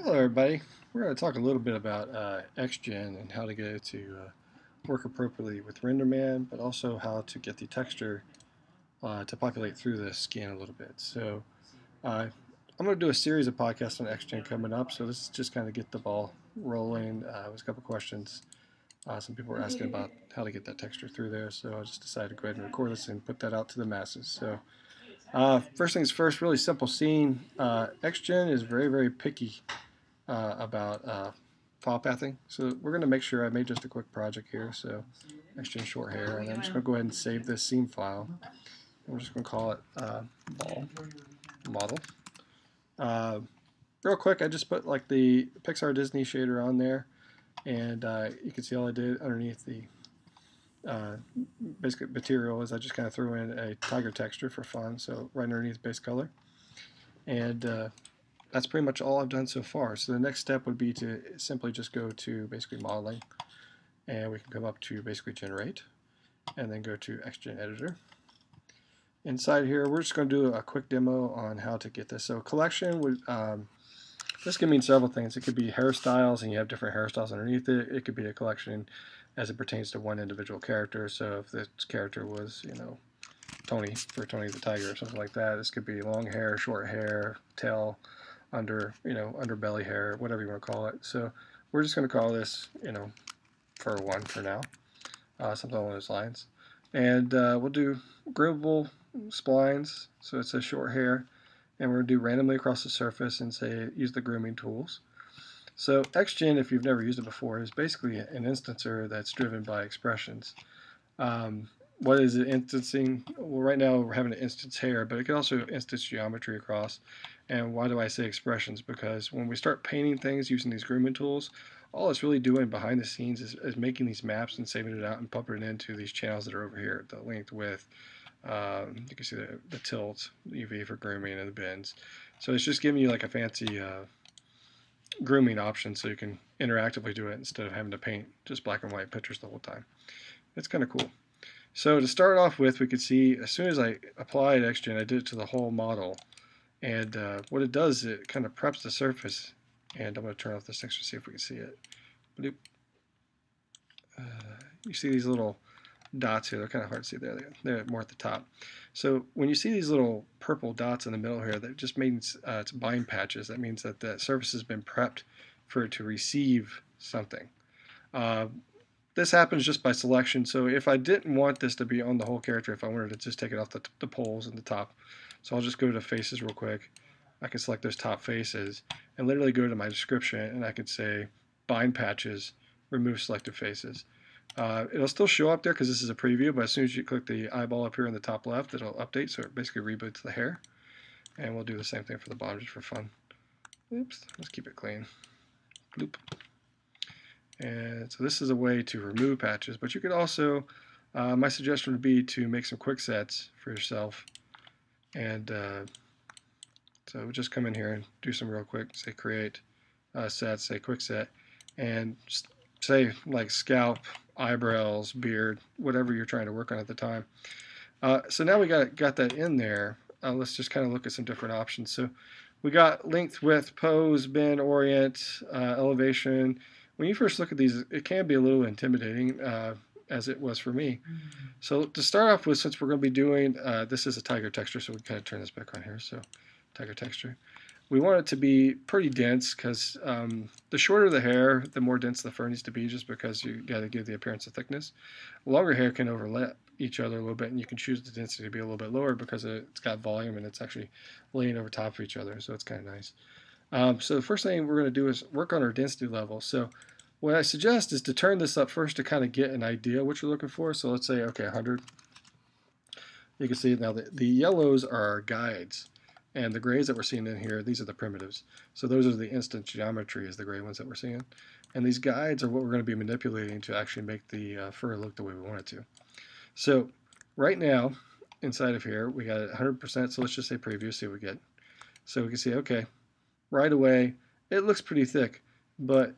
Hello everybody. We're going to talk a little bit about uh, XGen and how to get it to uh, work appropriately with RenderMan, but also how to get the texture uh, to populate through the skin a little bit. So uh, I'm going to do a series of podcasts on XGen coming up, so is just kind of get the ball rolling. Uh, there's a couple questions. Uh, some people were asking about how to get that texture through there, so I just decided to go ahead and record this and put that out to the masses. So uh, first things first, really simple scene. Uh, XGen is very, very picky uh, about uh, file pathing. So we're going to make sure I made just a quick project here. So XGen short hair, and I'm just going to go ahead and save this scene file. I'm just going to call it uh, ball model. Uh, real quick, I just put like the Pixar Disney shader on there, and uh, you can see all I did underneath the uh, basic material is I just kind of threw in a tiger texture for fun, so right underneath base color. And uh, that's pretty much all I've done so far. So the next step would be to simply just go to basically modeling, and we can come up to basically generate, and then go to XGen editor. Inside here, we're just going to do a quick demo on how to get this. So collection would um, this can mean several things. It could be hairstyles, and you have different hairstyles underneath it. It could be a collection as it pertains to one individual character. So if this character was, you know, Tony for Tony the Tiger or something like that, this could be long hair, short hair, tail, under, you know, underbelly hair, whatever you want to call it. So we're just going to call this, you know, for one for now, uh, something along those lines. And uh, we'll do groovable splines, so it's a short hair, and we're going to do randomly across the surface and say use the grooming tools. So XGen, if you've never used it before, is basically an instancer that's driven by expressions. Um, what is it instancing? Well, right now we're having an instance hair, but it can also instance geometry across. And why do I say expressions? Because when we start painting things using these grooming tools, all it's really doing behind the scenes is, is making these maps and saving it out and pumping it into these channels that are over here, the length, width. Um, you can see the, the tilt, UV for grooming, and the bends. So it's just giving you like a fancy uh, grooming option so you can interactively do it instead of having to paint just black and white pictures the whole time. It's kind of cool. So to start off with, we could see as soon as I applied XGen, I did it to the whole model. And uh, what it does, it kind of preps the surface. And I'm going to turn off this texture, see if we can see it. Uh, you see these little dots here. They're kind of hard to see there. They're more at the top. So when you see these little purple dots in the middle here, that just means uh, it's bind patches. That means that the surface has been prepped for it to receive something. Uh, this happens just by selection. So if I didn't want this to be on the whole character, if I wanted to just take it off the, the poles and the top, so I'll just go to faces real quick. I can select those top faces and literally go to my description and I could say bind patches, remove selected faces. Uh, it'll still show up there because this is a preview, but as soon as you click the eyeball up here in the top left, it'll update, so it basically reboots the hair. And we'll do the same thing for the bottom just for fun. Oops, let's keep it clean. Bloop. And so this is a way to remove patches, but you could also, uh, my suggestion would be to make some quick sets for yourself. And uh, so just come in here and do some real quick, say create uh, sets, say quick set, and say like scalp, eyebrows, beard, whatever you're trying to work on at the time. Uh, so now we got got that in there. Uh, let's just kind of look at some different options. So we got length, width, pose, bend, orient, uh, elevation. When you first look at these, it can be a little intimidating, uh, as it was for me. Mm -hmm. So to start off with, since we're going to be doing, uh, this is a tiger texture, so we kind of turn this back on here. So tiger texture we want it to be pretty dense because um, the shorter the hair, the more dense the fur needs to be just because you got to give the appearance of thickness. Longer hair can overlap each other a little bit and you can choose the density to be a little bit lower because it's got volume and it's actually laying over top of each other so it's kind of nice. Um, so the first thing we're going to do is work on our density level. So what I suggest is to turn this up first to kind of get an idea what you're looking for. So let's say, okay, 100. You can see now the, the yellows are our guides. And the grays that we're seeing in here, these are the primitives. So those are the instant geometry is the gray ones that we're seeing. And these guides are what we're going to be manipulating to actually make the uh, fur look the way we want it to. So right now, inside of here, we got 100%, so let's just say preview, see what we get. So we can see, okay, right away, it looks pretty thick, but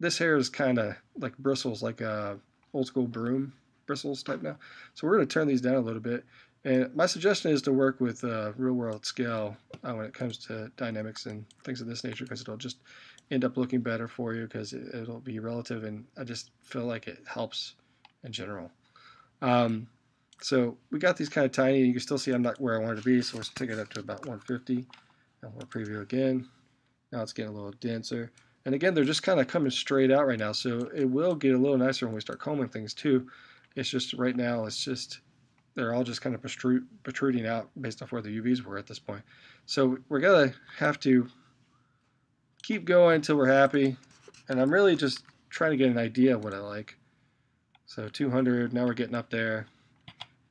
this hair is kind of like bristles, like a old school broom bristles type now. So we're going to turn these down a little bit And my suggestion is to work with uh, real world scale uh, when it comes to dynamics and things of this nature because it'll just end up looking better for you because it, will be relative and I just feel like it helps in general. Um, so we got these kind of tiny. And you can still see I'm not where I wanted to be, so let's take it up to about 150. And we'll preview again. Now it's getting a little denser. And again, they're just kind of coming straight out right now, so it will get a little nicer when we start combing things too. It's just right now, it's just they're all just kind of protruding out based off where the UVs were at this point. So we're gonna have to keep going until we're happy. And I'm really just trying to get an idea of what I like. So 200, now we're getting up there.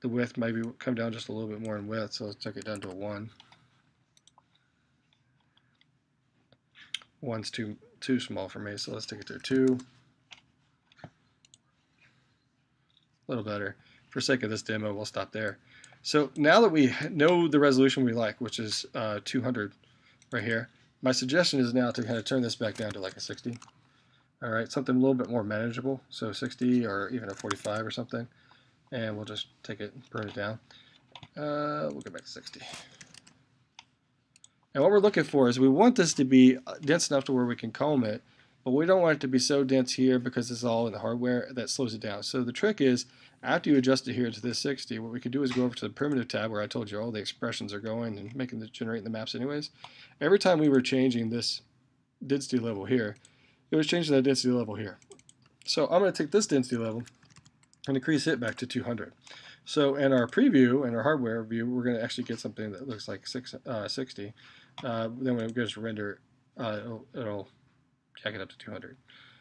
The width maybe come down just a little bit more in width, so let's take it down to a 1. One's too too small for me, so let's take it to 2. A little better. For sake of this demo, we'll stop there. So now that we know the resolution we like, which is uh, 200 right here, my suggestion is now to kind of turn this back down to like a 60. All right, something a little bit more manageable, so 60 or even a 45 or something, and we'll just take it burn it down. Uh, we'll go back to 60. And what we're looking for is we want this to be dense enough to where we can comb it, but we don't want it to be so dense here because it's all in the hardware that slows it down. So the trick is, after you adjust it here to this 60, what we can do is go over to the primitive tab where I told you all the expressions are going and making the generating the maps anyways. Every time we were changing this density level here, it was changing that density level here. So I'm going to take this density level and increase it back to 200. So in our preview, in our hardware view, we're going to actually get something that looks like six, uh, 60. Uh, then when it goes to render, uh, it'll, it'll jack it up to 200.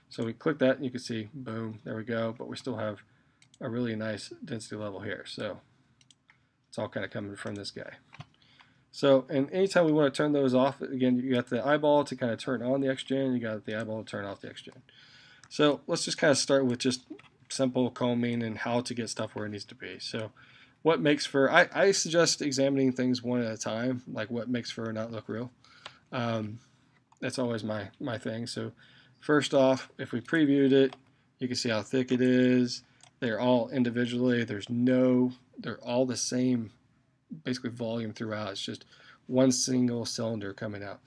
So we click that and you can see, boom, there we go, but we still have a really nice density level here. So it's all kind of coming from this guy. So, and anytime we want to turn those off, again, you got the eyeball to kind of turn on the XGen, you got the eyeball to turn off the XGen. So let's just kind of start with just simple combing and how to get stuff where it needs to be. So what makes for, I, I suggest examining things one at a time, like what makes for not look real. Um, that's always my, my thing. So first off, if we previewed it, you can see how thick it is. They're all individually. There's no, they're all the same basically volume throughout. It's just one single cylinder coming out.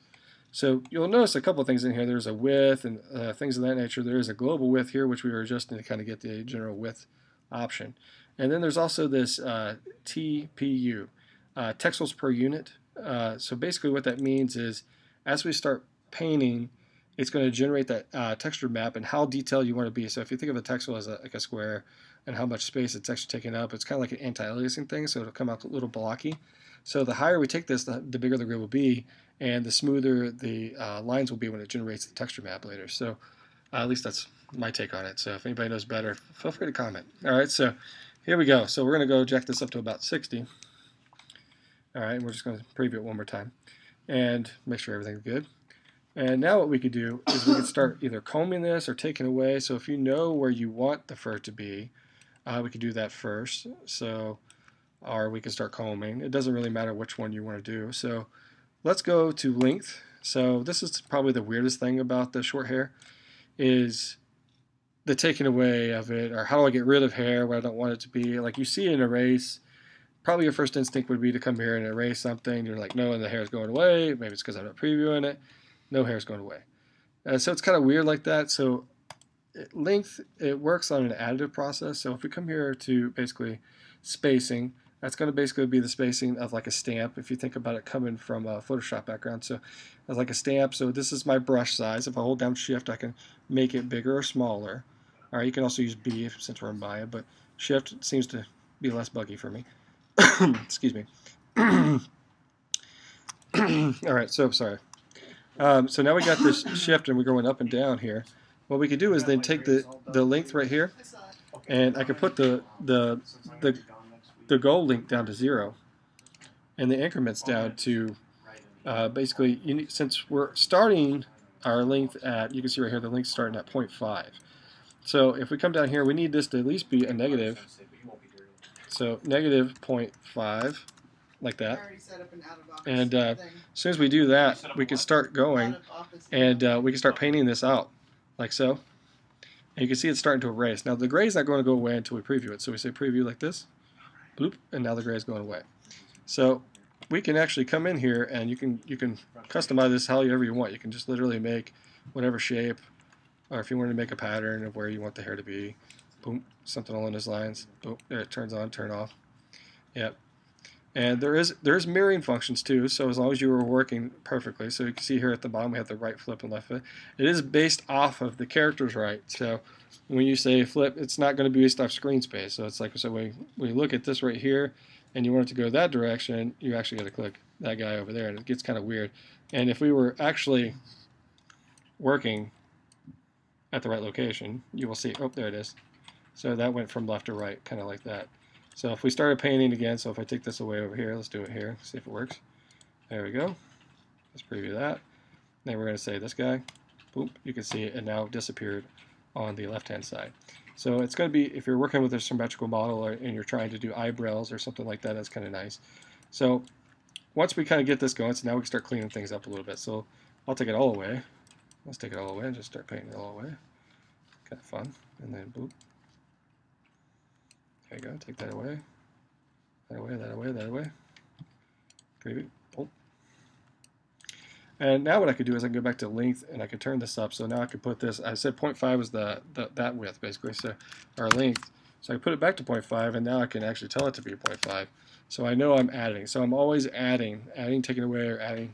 So you'll notice a couple of things in here. There's a width and uh, things of that nature. There is a global width here, which we were adjusting to kind of get the general width option. And then there's also this uh, TPU, uh, texels per unit. Uh, so basically what that means is as we start painting, it's going to generate that uh, texture map and how detailed you want to be. So if you think of a texel as a, like a square and how much space it's actually taking up, it's kind of like an anti-aliasing thing, so it'll come out a little blocky. So the higher we take this, the, the bigger the grid will be, and the smoother the uh, lines will be when it generates the texture map later. So uh, at least that's my take on it. So if anybody knows better, feel free to comment. All right, so here we go. So we're going to go jack this up to about 60. All right, we're just going to preview it one more time and make sure everything's good. And now what we could do is we could start either combing this or taking away. So if you know where you want the fur to be, uh, we could do that first. So, or we could start combing. It doesn't really matter which one you want to do. So let's go to length. So this is probably the weirdest thing about the short hair is the taking away of it or how do I get rid of hair where I don't want it to be. Like you see in a race, probably your first instinct would be to come here and erase something. You're like, no, and the hair is going away. Maybe it's because I'm not previewing it no hair is going away. Uh, so it's kind of weird like that. So length, it works on an additive process. So if we come here to basically spacing, that's going to basically be the spacing of like a stamp if you think about it coming from a Photoshop background. So it's like a stamp. So this is my brush size. If I hold down shift, I can make it bigger or smaller. All right, you can also use B since we're in Maya, but shift seems to be less buggy for me. Excuse me. All right, so sorry. Um, so now we got this shift and we're going up and down here. What we could do is then take the, the length right here and I could put the, the, the, the goal length down to zero and the increments down to uh, basically, need, since we're starting our length at, you can see right here, the length starting at 0.5. So if we come down here, we need this to at least be a negative. So negative 0.5 like that. And uh, as soon as we do that, we can start going and uh, we can start painting this out like so. And you can see it's starting to erase. Now the gray is not going to go away until we preview it. So we say preview like this. Bloop, and now the gray is going away. So we can actually come in here and you can you can customize this however you want. You can just literally make whatever shape, or if you wanted to make a pattern of where you want the hair to be, boom, something along those lines. Boom, there it turns on, turn off. Yep. And there is there's mirroring functions too, so as long as you were working perfectly. So you can see here at the bottom we have the right flip and left flip. It is based off of the characters right. So when you say flip, it's not going to be based off screen space. So it's like so we we look at this right here, and you want it to go that direction, you actually got to click that guy over there, and it gets kind of weird. And if we were actually working at the right location, you will see, oh, there it is. So that went from left to right, kind of like that. So if we started painting again, so if I take this away over here, let's do it here, see if it works. There we go. Let's preview that. Then we're going to say this guy. Boom, you can see it and now it disappeared on the left-hand side. So it's going to be, if you're working with a symmetrical model or, and you're trying to do eyebrows or something like that, that's kind of nice. So once we kind of get this going, so now we can start cleaning things up a little bit. So I'll take it all away. Let's take it all away and just start painting it all away. Kind of fun. And then boop. There you go. Take that away. That away, that away, that away. Preview. And now what I could do is I can go back to length and I could turn this up. So now I could put this, I said 0.5 was the, the that width basically, so our length. So I put it back to 0.5 and now I can actually tell it to be 0.5. So I know I'm adding. So I'm always adding, adding, taking away, or adding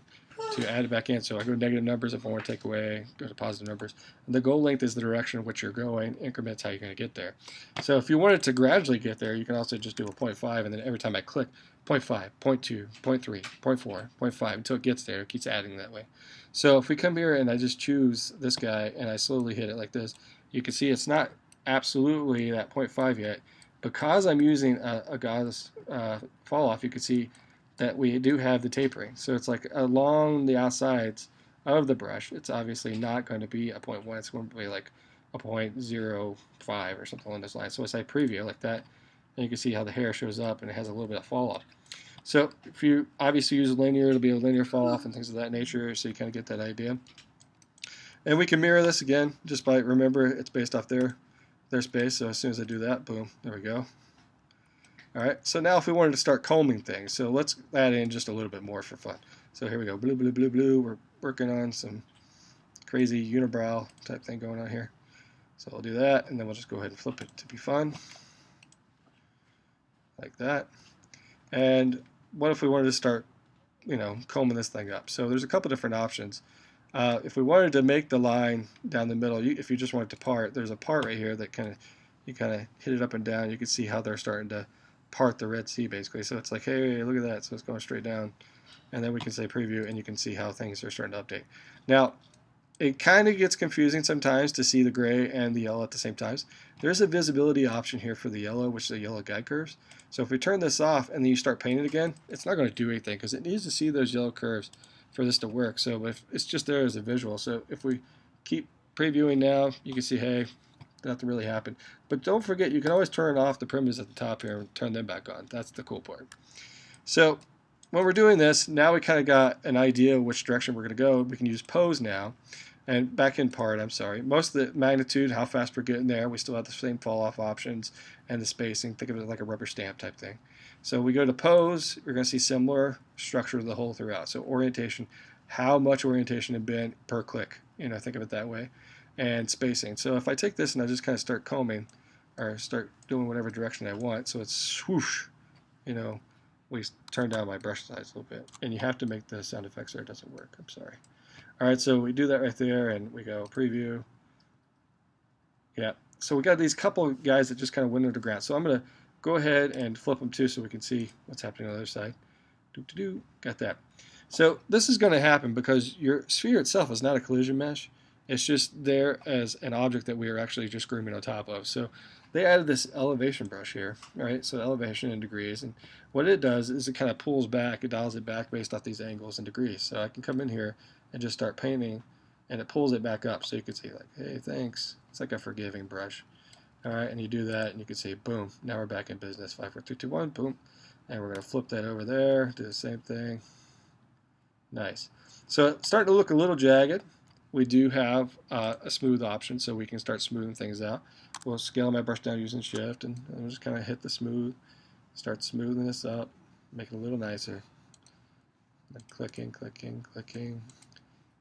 to add it back in. So I go negative numbers if I want to take away, go to positive numbers. And the goal length is the direction in which you're going, increments how you're going to get there. So if you wanted to gradually get there, you can also just do a 0.5, and then every time I click, 0.5, 0.2, 0.3, 0.4, 0.5, until it gets there, it keeps adding that way. So if we come here and I just choose this guy, and I slowly hit it like this, you can see it's not absolutely that 0.5 yet. Because I'm using a, a uh, fall off, you can see that we do have the tapering. So it's like along the outsides of the brush, it's obviously not going to be a 0.1, it's going to be like a 0.05 or something along those lines. So as I preview like that, and you can see how the hair shows up and it has a little bit of fall off. So if you obviously use linear, it'll be a linear fall off and things of that nature, so you kind of get that idea. And we can mirror this again just by, remember, it's based off their, their space, so as soon as I do that, boom, there we go. Alright, so now if we wanted to start combing things, so let's add in just a little bit more for fun. So here we go, blue, blue, blue, blue. We're working on some crazy unibrow type thing going on here. So I'll do that, and then we'll just go ahead and flip it to be fun. Like that. And what if we wanted to start, you know, combing this thing up? So there's a couple different options. Uh, if we wanted to make the line down the middle, you, if you just wanted to part, there's a part right here that kind of, you kind of hit it up and down. You can see how they're starting to part the Red Sea basically. So it's like, hey, look at that. So it's going straight down. And then we can say preview and you can see how things are starting to update. Now, it kind of gets confusing sometimes to see the gray and the yellow at the same times. There's a visibility option here for the yellow, which is the yellow guide curves. So if we turn this off and then you start painting again, it's not going to do anything because it needs to see those yellow curves for this to work. So if it's just there as a visual. So if we keep previewing now, you can see, hey, nothing really happened. But don't forget, you can always turn off the primitives at the top here and turn them back on. That's the cool part. So when we're doing this, now we kind of got an idea which direction we're going to go. We can use pose now. And back in part, I'm sorry, most of the magnitude, how fast we're getting there, we still have the same fall off options and the spacing. Think of it like a rubber stamp type thing. So we go to pose, we're going to see similar structure of the whole throughout. So orientation, how much orientation had been per click. You know, think of it that way and spacing. So if I take this and I just kind of start combing or start doing whatever direction I want, so it's swoosh, you know, we turn down my brush size a little bit. And you have to make the sound effects or it doesn't work. I'm sorry. All right, so we do that right there and we go preview. Yeah, so we got these couple guys that just kind of went under the ground. So I'm going to go ahead and flip them too so we can see what's happening on the other side. Do, do, do. Got that. So this is going to happen because your sphere itself is not a collision mesh. It's just there as an object that we are actually just grooming on top of. So they added this elevation brush here, right? So elevation in degrees. And what it does is it kind of pulls back, it dials it back based off these angles and degrees. So I can come in here and just start painting and it pulls it back up so you can see like, hey, thanks. It's like a forgiving brush. All right, and you do that and you can see, boom, now we're back in business. 5, 4, 3, 2, 1, boom. And we're going to flip that over there, do the same thing. Nice. So it's starting to look a little jagged we do have uh, a smooth option so we can start smoothing things out. We'll scale my brush down using shift and, and just kind of hit the smooth start smoothing this up, make it a little nicer. Clicking, clicking, clicking.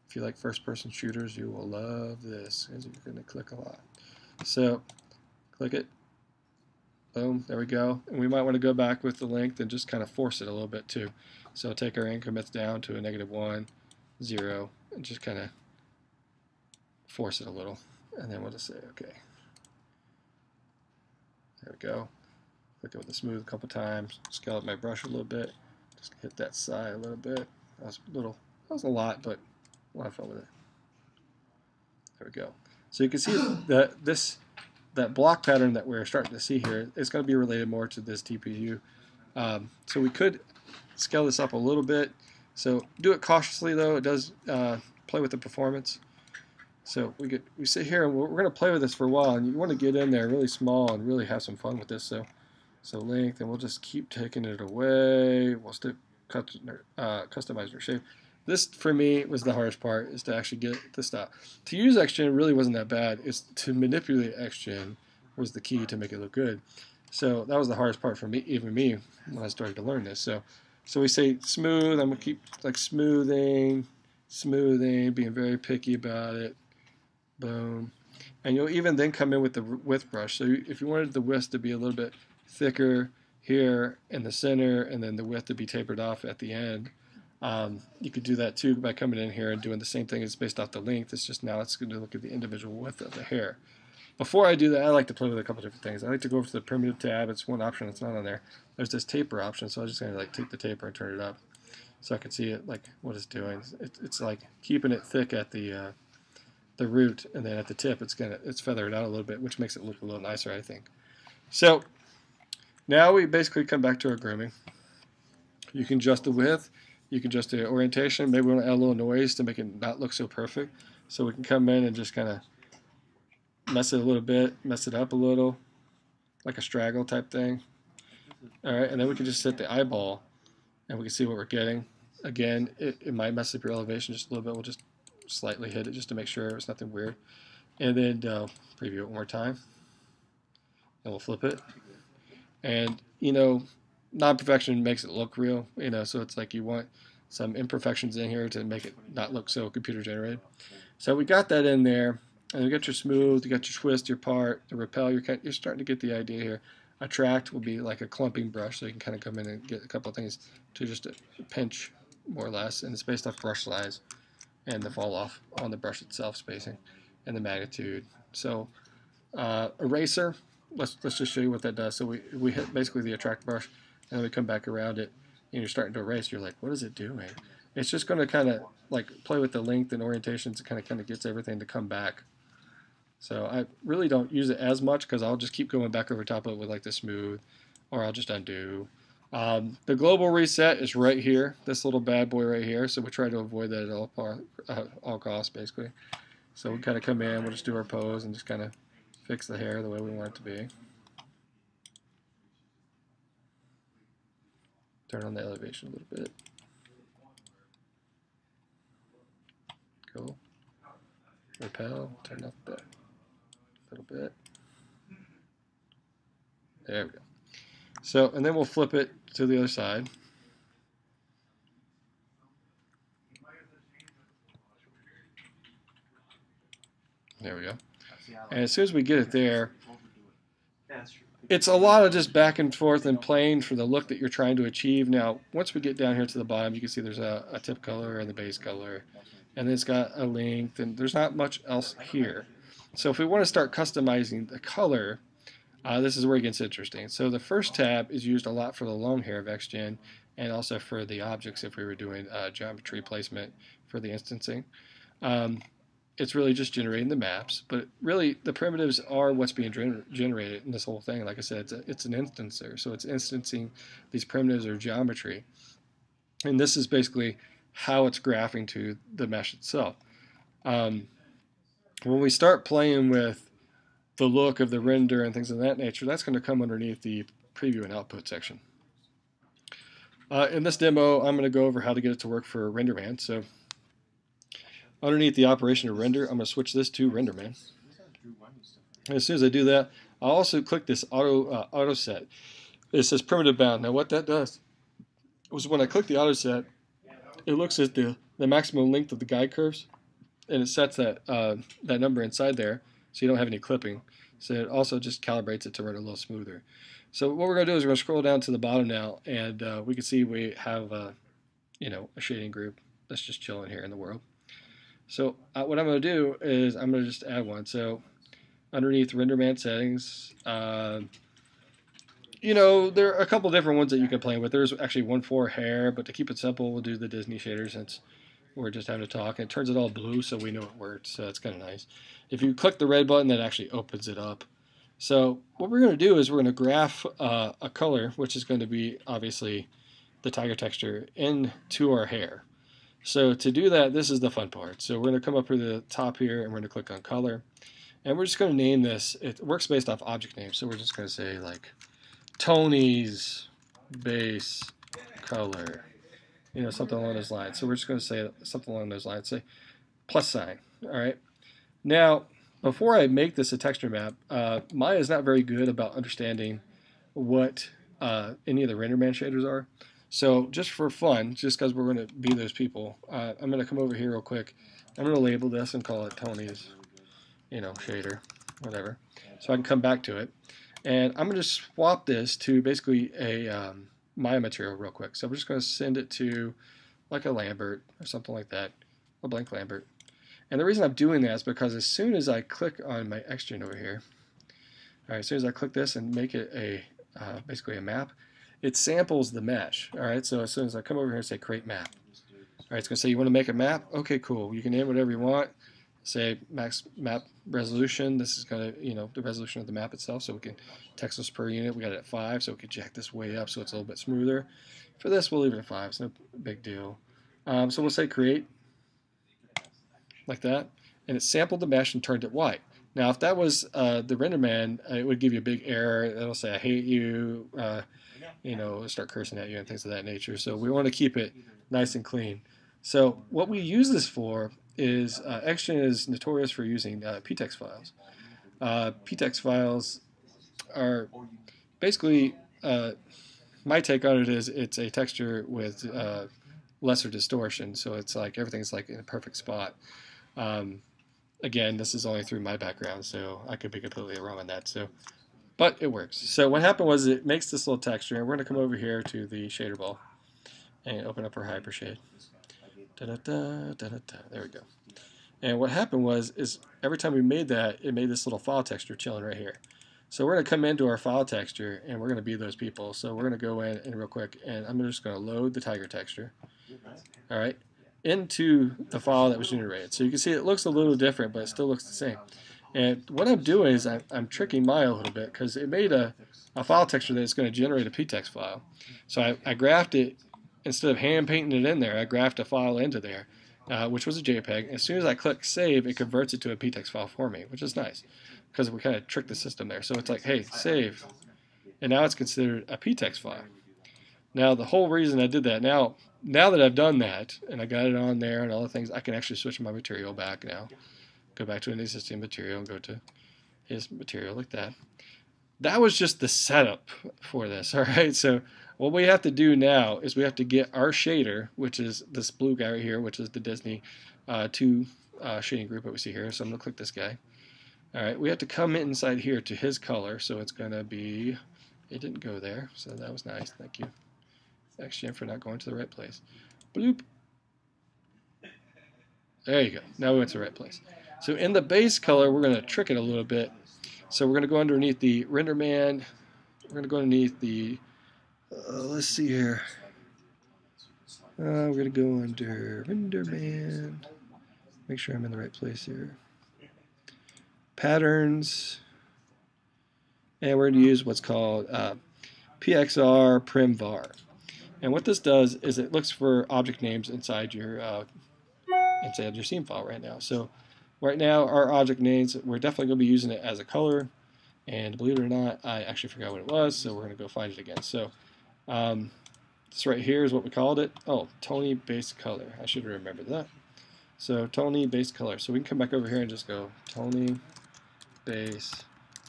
If you like first-person shooters, you will love this because you're going to click a lot. So, click it. Boom, there we go. And we might want to go back with the length and just kind of force it a little bit too. So take our increments down to a negative 1, 0, and just kind of force it a little. And then we'll just say, okay. There we go. Click it with the smooth a couple times. Scale up my brush a little bit. Just hit that side a little bit. That was a little, that was a lot, but a lot of fun with it. There we go. So you can see that this that block pattern that we're starting to see here is going to be related more to this TPU. Um, so we could scale this up a little bit. So do it cautiously though. It does uh, play with the performance. So we get we sit here and we're, going to play with this for a while, and you want to get in there really small and really have some fun with this. So so length, and we'll just keep taking it away. We'll still cut, uh, customize your shape. This for me was the hardest part is to actually get the stop. To use XGen really wasn't that bad. It's to manipulate XGen was the key to make it look good. So that was the hardest part for me, even me, when I started to learn this. So so we say smooth. I'm gonna keep like smoothing, smoothing, being very picky about it. Boom. And you'll even then come in with the width brush. So if you wanted the width to be a little bit thicker here in the center and then the width to be tapered off at the end, um, you could do that too by coming in here and doing the same thing. It's based off the length. It's just now it's going to look at the individual width of the hair. Before I do that, I like to play with a couple different things. I like to go over to the primitive tab. It's one option that's not on there. There's this taper option, so I'm just going to like take the taper and turn it up so I can see it like what it's doing. It, it's like keeping it thick at the uh, the root, and then at the tip, it's gonna it's feathered out a little bit, which makes it look a little nicer, I think. So now we basically come back to our grooming. You can adjust the width, you can adjust the orientation. Maybe we want to add a little noise to make it not look so perfect. So we can come in and just kind of mess it a little bit, mess it up a little, like a straggle type thing. All right, and then we can just set the eyeball, and we can see what we're getting. Again, it, it might mess up your elevation just a little bit. We'll just slightly hit it just to make sure it's nothing weird. And then uh, preview it one more time. And we'll flip it. And, you know, non-perfection makes it look real, you know, so it's like you want some imperfections in here to make it not look so computer generated. So we got that in there. And you got your smooth, you got your twist, your part, the repel, you're, kind of, you're starting to get the idea here. Attract will be like a clumping brush, so you can kind of come in and get a couple of things to just pinch more or less, and it's based off brush size and the fall off on the brush itself spacing and the magnitude. So uh, eraser, let's let's just show you what that does. So we we hit basically the attract brush, and then we come back around it, and you're starting to erase. You're like, what is it doing? It's just going to kind of like play with the length and orientations. It kind of kind of gets everything to come back. So I really don't use it as much because I'll just keep going back over top of it with like the smooth, or I'll just undo. Um, the global reset is right here, this little bad boy right here. So we try to avoid that at all, uh, all costs, basically. So we kind of come in, we'll just do our pose and just kind of fix the hair the way we want it to be. Turn on the elevation a little bit. Cool. Repel, turn up a little bit. There we go. So, and then we'll flip it to the other side. There we go. And as soon as we get it there, it's a lot of just back and forth and playing for the look that you're trying to achieve. Now, once we get down here to the bottom, you can see there's a, a tip color and the base color, and it's got a length, and there's not much else here. So if we want to start customizing the color, uh, this is where it gets interesting. So the first tab is used a lot for the long hair of XGen and also for the objects if we were doing uh, geometry placement for the instancing. Um, it's really just generating the maps, but really the primitives are what's being gener generated in this whole thing. Like I said, it's, a, it's an instancer, so it's instancing these primitives or geometry. And this is basically how it's graphing to the mesh itself. Um, when we start playing with the look of the render and things of that nature, that's going to come underneath the preview and output section. Uh, in this demo, I'm going to go over how to get it to work for RenderMan. So underneath the operation of render, I'm going to switch this to RenderMan. And as soon as I do that, I'll also click this auto uh, auto set. it says primitive bound. Now what that does was when I click the auto set, it looks at the, the maximum length of the guide curves and it sets that uh, that number inside there so you don't have any clipping. So it also just calibrates it to run a little smoother. So what we're going to do is we're going to scroll down to the bottom now and uh, we can see we have uh, you know a shading group that's just chilling here in the world. So uh, what I'm going to do is I'm going to just add one. So underneath RenderMan settings, uh, you know, there are a couple different ones that you can play with. There's actually one for hair, but to keep it simple, we'll do the Disney shader since we're just having to talk. It turns it all blue so we know it worked, so that's kind of nice. If you click the red button, that actually opens it up. So what we're going to do is we're going to graph uh, a color, which is going to be obviously the tiger texture, into our hair. So to do that, this is the fun part. So we're going to come up to the top here and we're going to click on color. And we're just going to name this, it works based off object names. So we're just going to say like Tony's base color, you know, something along those lines. So we're just going to say something along those lines. Say plus sign, all right? Now, before I make this a texture map, uh, Maya is not very good about understanding what uh, any of the RenderMan shaders are. So just for fun, just because we're going to be those people, uh, I'm going to come over here real quick. I'm going to label this and call it Tony's, you know, shader, whatever. So I can come back to it. And I'm going to swap this to basically a um, Maya material real quick. So I'm just going to send it to like a Lambert or something like that, a blank Lambert. And the reason I'm doing that is because as soon as I click on my XGen over here, all right, as soon as I click this and make it a uh, basically a map, it samples the mesh. All right, so as soon as I come over here and say create map, all right, it's going to say you want to make a map. Okay, cool. You can name whatever you want. Say max map resolution. This is going to, you know, the resolution of the map itself. So we can texels per unit. We got it at five, so we can jack this way up so it's a little bit smoother. For this, we'll leave it at five. It's no big deal. Um, so we'll say create like that, and it sampled the mesh and turned it white. Now, if that was uh, the RenderMan, uh, it would give you a big error. It'll say, I hate you, uh, you know, start cursing at you and things of that nature. So we want to keep it nice and clean. So what we use this for is uh, XGen is notorious for using uh, PTEX files. Uh, PTEX files are basically, uh, my take on it is it's a texture with uh, lesser distortion. So it's like everything's like in a perfect spot. Um, again, this is only through my background, so I could be completely wrong on that. So, But it works. So what happened was it makes this little texture, and we're going to come over here to the shader ball and open up our hypershade. Da -da -da, da -da -da. There we go. And what happened was, is every time we made that, it made this little file texture chilling right here. So we're going to come into our file texture, and we're going to be those people. So we're going to go in and real quick, and I'm just going to load the tiger texture. All right, into the file that was generated. So you can see it looks a little different, but it still looks the same. And what I'm doing is I'm, I'm tricking Maya a little bit because it made a, a file texture that's going to generate a PTEX file. So I, I graphed it, instead of hand painting it in there, I graphed a file into there, uh, which was a JPEG. As soon as I click save, it converts it to a PTEX file for me, which is nice because we kind of tricked the system there. So it's like, hey, save. And now it's considered a PTEX file. Now the whole reason I did that, now now that I've done that and I got it on there and all the things, I can actually switch my material back now. Go back to an existing material and go to his material like that. That was just the setup for this, all right? So what we have to do now is we have to get our shader, which is this blue guy right here, which is the Disney uh, 2 uh, shading group that we see here. So I'm going to click this guy. All right, we have to come inside here to his color, so it's going to be, it didn't go there, so that was nice, thank you. XGen for not going to the right place. Bloop. There you go. Now we went to the right place. So in the base color, we're going to trick it a little bit. So we're going to go underneath the RenderMan. We're going to go underneath the, uh, let's see here. Uh, we're going to go under RenderMan. Make sure I'm in the right place here. Patterns. And we're going to use what's called uh, PXR primvar. And what this does is it looks for object names inside your uh, inside your scene file right now. So right now our object names, we're definitely going to be using it as a color. And believe it or not, I actually forgot what it was, so we're going to go find it again. So um, this right here is what we called it. Oh, Tony base color. I should remember that. So Tony base color. So we can come back over here and just go Tony base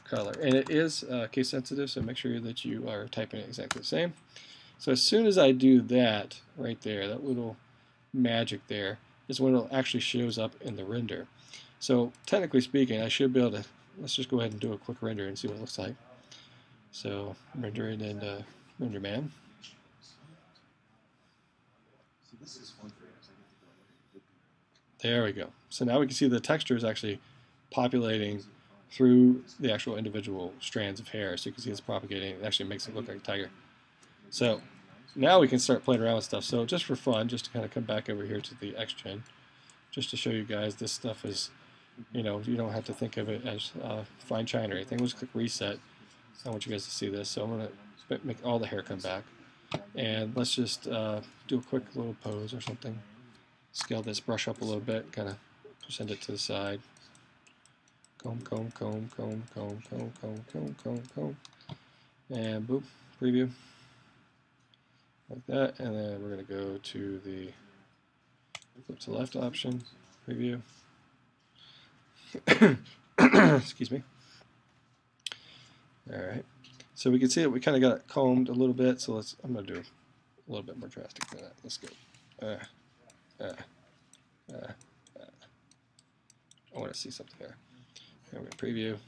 color. And it is uh, case sensitive, so make sure that you are typing it exactly the same. So as soon as I do that right there, that little magic there, is when it actually shows up in the render. So technically speaking, I should be able to, let's just go ahead and do a quick render and see what it looks like. So render it into RenderMan. There we go. So now we can see the texture is actually populating through the actual individual strands of hair. So you can see it's propagating. It actually makes it look like a tiger. So now we can start playing around with stuff. So just for fun, just to kind of come back over here to the XGen, just to show you guys this stuff is, you know, you don't have to think of it as uh, fine china or anything. We'll just click reset. I want you guys to see this. So I'm going to make all the hair come back. And let's just uh, do a quick little pose or something. Scale this brush up a little bit, kind of send it to the side. Comb, comb, comb, comb, comb, comb, comb, comb, comb, comb. And boop, preview. Like that, and then we're going to go to the flip to left option, preview. Excuse me. All right. So we can see that we kind of got it combed a little bit. So let's. I'm going to do a little bit more drastic than that. Let's go. Uh, uh, uh, uh. I want to see something here. And we're preview. All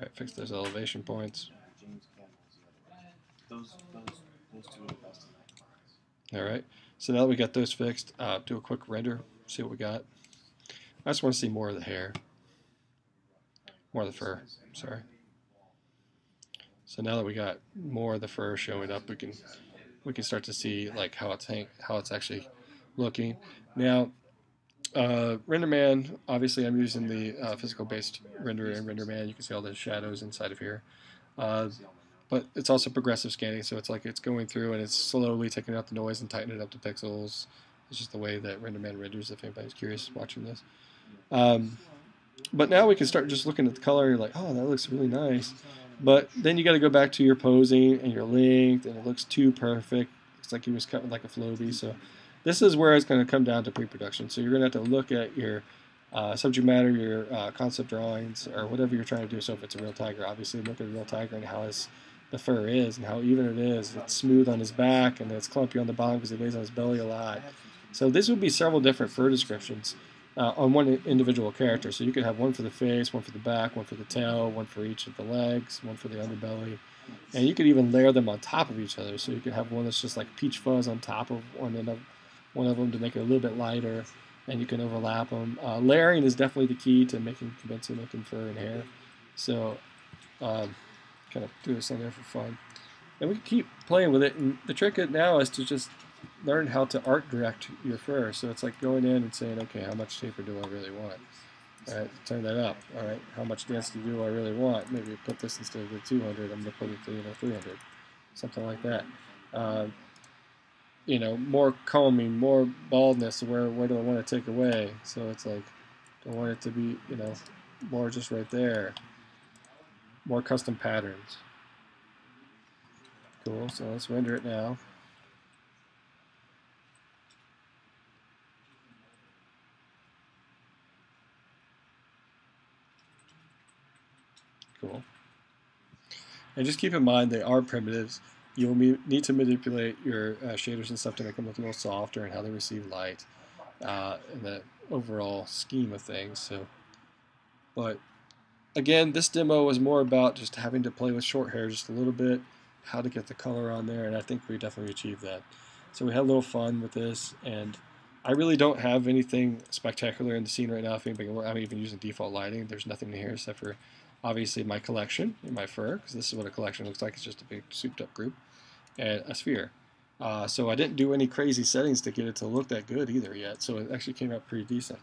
right, fix those elevation points. All right. So now that we got those fixed, uh, do a quick render. See what we got. I just want to see more of the hair. More of the fur. Sorry. So now that we got more of the fur showing up, we can we can start to see like how it's hang, how it's actually looking. Now, uh, RenderMan, obviously I'm using the uh, physical based renderer in RenderMan. You can see all the shadows inside of here. Uh, but it's also progressive scanning, so it's like it's going through and it's slowly taking out the noise and tightening up the pixels. It's just the way that RenderMan renders, if anybody's curious watching this. Um, but now we can start just looking at the color, like, oh, that looks really nice. But then you got to go back to your posing and your length, and it looks too perfect. It's like he was cut with like a Flowbee. So this is where it's going to come down to pre-production. So you're going to have to look at your uh, subject matter, your uh, concept drawings, or whatever you're trying to do. So if it's a real tiger, obviously look at a real tiger and how his the fur is and how even it is. It's smooth on his back and it's clumpy on the bottom because he lays on his belly a lot. So this would be several different fur descriptions uh, on one individual character. So you could have one for the face, one for the back, one for the tail, one for each of the legs, one for the underbelly. And you could even layer them on top of each other. So you could have one that's just like peach fuzz on top of one of one of them to make it a little bit lighter, and you can overlap them. Uh, layering is definitely the key to making convincing looking fur and hair. So um, kind of do this on there for fun. And we can keep playing with it. And the trick now is to just learn how to art direct your fur. So it's like going in and saying, okay, how much taper do I really want? All right, turn that up. All right, how much density do I really want? Maybe put this instead of the 200, I'm going to put it to you know 300, something like that. Uh, you know, more combing, more baldness. Where where do I want to take away? So it's like, I want it to be you know more just right there? More custom patterns. Cool. So let's render it now. Cool. And just keep in mind they are primitives. You'll need to manipulate your uh, shaders and stuff to make them look a little softer and how they receive light uh, in the overall scheme of things. So, but again, this demo was more about just having to play with short hair just a little bit, how to get the color on there, and I think we definitely achieved that. So we had a little fun with this, and I really don't have anything spectacular in the scene right now. If anybody, I'm even using default lighting. There's nothing here except for obviously my collection in my fur, because this is what a collection looks like. It's just a big souped up group, and a sphere. Uh, so I didn't do any crazy settings to get it to look that good either yet. So it actually came out pretty decent.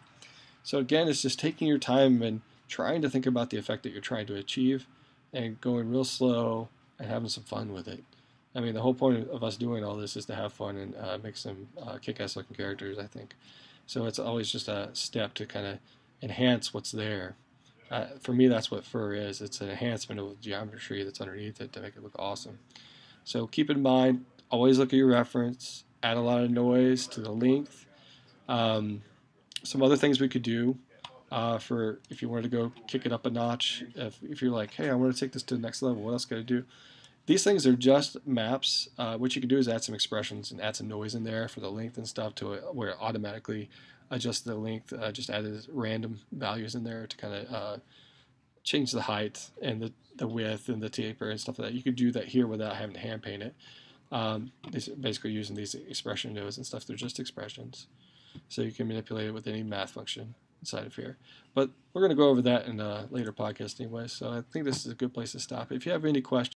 So again, it's just taking your time and trying to think about the effect that you're trying to achieve and going real slow and having some fun with it. I mean, the whole point of us doing all this is to have fun and uh, make some uh, kick-ass looking characters, I think. So it's always just a step to kind of enhance what's there uh, for me, that's what fur is. It's an enhancement of geometry that's underneath it to make it look awesome. So keep in mind, always look at your reference, add a lot of noise to the length. Um, some other things we could do uh, for if you wanted to go kick it up a notch. If, if you're like, hey, I want to take this to the next level, what else can I do? These things are just maps. Uh, what you can do is add some expressions and add some noise in there for the length and stuff to it, where it automatically adjusts the length. Uh, just added random values in there to kind of uh, change the height and the, the width and the taper and stuff like that. You could do that here without having to hand paint it. Um, basically using these expression nodes and stuff. They're just expressions. So you can manipulate it with any math function inside of here. But we're going to go over that in a later podcast anyway, so I think this is a good place to stop. If you have any questions,